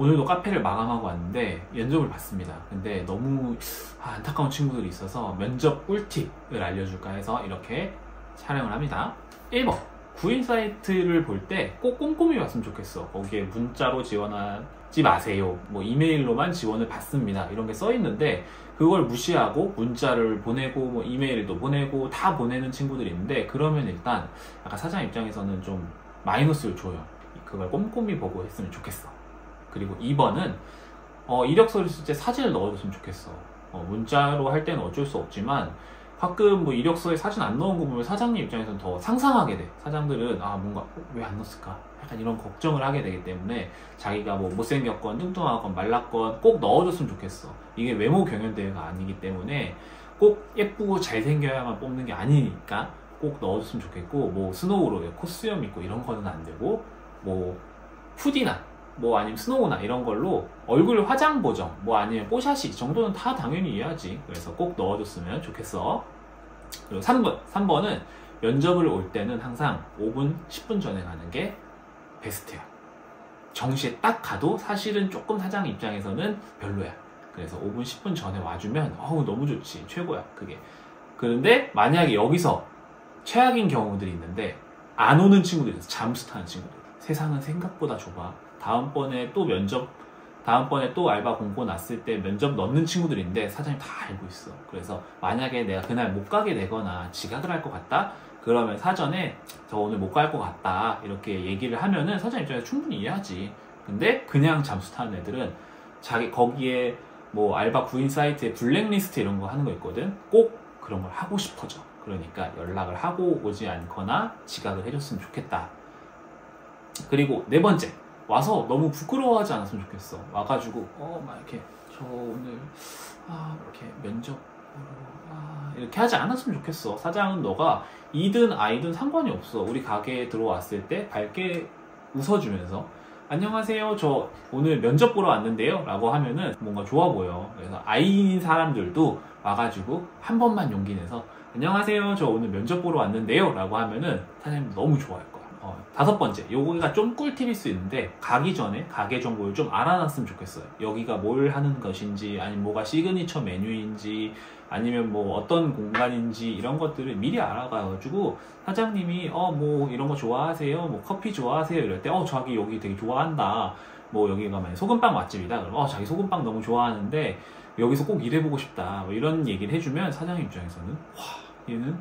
오늘도 카페를 마감하고 왔는데 면접을 봤습니다. 근데 너무 아, 안타까운 친구들이 있어서 면접 꿀팁을 알려줄까 해서 이렇게 촬영을 합니다. 1번 구인 사이트를 볼 때 꼭 꼼꼼히 봤으면 좋겠어. 거기에 문자로 지원하지 마세요. 뭐 이메일로만 지원을 받습니다. 이런 게 써 있는데 그걸 무시하고 문자를 보내고 뭐 이메일도 보내고 다 보내는 친구들이 있는데 그러면 일단 약간 사장 입장에서는 좀 마이너스를 줘요. 그걸 꼼꼼히 보고 했으면 좋겠어. 그리고 2번은 어, 이력서를 쓸 때 사진을 넣어줬으면 좋겠어. 어, 문자로 할 때는 어쩔 수 없지만 가끔 뭐 이력서에 사진 안 넣은 거 보면 사장님 입장에서는 더 상상하게 돼. 사장들은 아 뭔가 왜안 넣었을까? 약간 이런 걱정을 하게 되기 때문에 자기가 뭐 못생겼건 뚱뚱하건 말랐건 꼭 넣어줬으면 좋겠어. 이게 외모 경연 대회가 아니기 때문에 꼭 예쁘고 잘생겨야만 뽑는 게 아니니까 꼭 넣어줬으면 좋겠고 뭐 스노우로 코수염 입고 이런 거는 안 되고 뭐 푸디나 뭐 아니면 스노우나 이런 걸로 얼굴 화장 보정 뭐 아니면 뽀샤시 정도는 다 당연히 이해하지. 그래서 꼭 넣어줬으면 좋겠어. 그리고 3번 3번은 면접을 올 때는 항상 5분 10분 전에 가는 게 베스트야. 정시에 딱 가도 사실은 조금 사장 입장에서는 별로야. 그래서 5분 10분 전에 와주면 어우 너무 좋지. 최고야 그게. 그런데 만약에 여기서 최악인 경우들이 있는데 안 오는 친구들이 있어. 잠수 타는 친구들. 세상은 생각보다 좁아 다음번에 또 면접 다음번에 또 알바 공고 났을 때 면접 넣는 친구들인데 사장님 다 알고 있어. 그래서 만약에 내가 그날 못 가게 되거나 지각을 할 것 같다? 그러면 사전에 저 오늘 못 갈 것 같다. 이렇게 얘기를 하면은 사장님 입장에서 충분히 이해하지. 근데 그냥 잠수 타는 애들은 자기 거기에 뭐 알바 구인 사이트에 블랙리스트 이런 거 하는 거 있거든. 꼭 그런 걸 하고 싶어져. 그러니까 연락을 하고 오지 않거나 지각을 해줬으면 좋겠다. 그리고 네 번째. 와서 너무 부끄러워하지 않았으면 좋겠어. 와가지고 어 막 이렇게 저 오늘 아 이렇게 면접으로 아 이렇게 하지 않았으면 좋겠어. 사장은 너가 이든 아이든 상관이 없어. 우리 가게에 들어왔을 때 밝게 웃어주면서 안녕하세요. 저 오늘 면접 보러 왔는데요. 라고 하면은 뭔가 좋아 보여. 그래서 I인 사람들도 와가지고 한 번만 용기 내서 안녕하세요. 저 오늘 면접 보러 왔는데요. 라고 하면은 사장님 너무 좋아할 거야. 어, 다섯 번째, 요거가 좀 꿀팁일 수 있는데 가기 전에 가게 정보를 좀 알아놨으면 좋겠어요. 여기가 뭘 하는 것인지, 아니면 뭐가 시그니처 메뉴인지, 아니면 뭐 어떤 공간인지 이런 것들을 미리 알아가지고 사장님이 어 뭐 이런 거 좋아하세요, 뭐 커피 좋아하세요 이럴 때 어 자기 여기 되게 좋아한다. 뭐 여기가 만약 소금빵 맛집이다. 그럼 어 자기 소금빵 너무 좋아하는데 여기서 꼭 일해보고 싶다. 뭐 이런 얘기를 해주면 사장님 입장에서는 와 얘는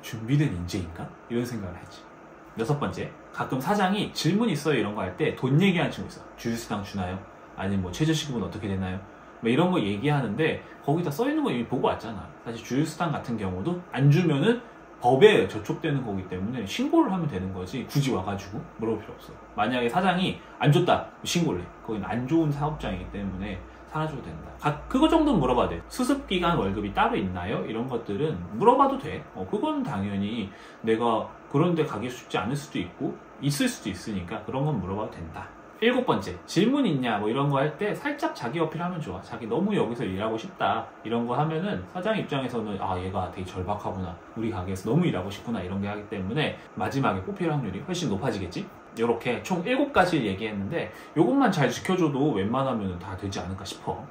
준비된 인재인가? 이런 생각을 하지. 여섯 번째, 가끔 사장이 질문 있어요 이런 거 할 때 돈 얘기하는 친구 있어. 주휴수당 주나요? 아니면 뭐 최저시급은 어떻게 되나요? 뭐 이런 거 얘기하는데 거기다 써 있는 거 이미 보고 왔잖아. 사실 주휴수당 같은 경우도 안 주면은 법에 저촉되는 거기 때문에 신고를 하면 되는 거지 굳이 와가지고 물어볼 필요 없어. 만약에 사장이 안 줬다 신고를 해. 거기는 안 좋은 사업장이기 때문에 사라져도 된다. 각 그거 정도는 물어봐도 돼. 수습 기간 월급이 따로 있나요? 이런 것들은 물어봐도 돼. 어, 그건 당연히 내가 그런데 가기 쉽지 않을 수도 있고 있을 수도 있으니까 그런 건 물어봐도 된다. 일곱 번째 질문 있냐 뭐 이런 거 할 때 살짝 자기 어필하면 좋아. 자기 너무 여기서 일하고 싶다 이런 거 하면은 사장 입장에서는 아 얘가 되게 절박하구나. 우리 가게에서 너무 일하고 싶구나 이런 게 하기 때문에 마지막에 뽑힐 확률이 훨씬 높아지겠지. 이렇게 총 7가지 얘기했는데 이것만 잘 지켜줘도 웬만하면 다 되지 않을까 싶어.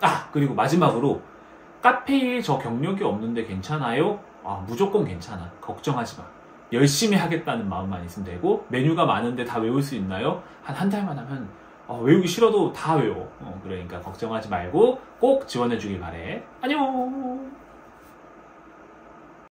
아 그리고 마지막으로 카페에 저 경력이 없는데 괜찮아요? 아 무조건 괜찮아. 걱정하지 마. 열심히 하겠다는 마음만 있으면 되고 메뉴가 많은데 다 외울 수 있나요? 한 한 달만 하면 어, 외우기 싫어도 다 외워. 어, 그러니까 걱정하지 말고 꼭 지원해 주길 바래. 안녕.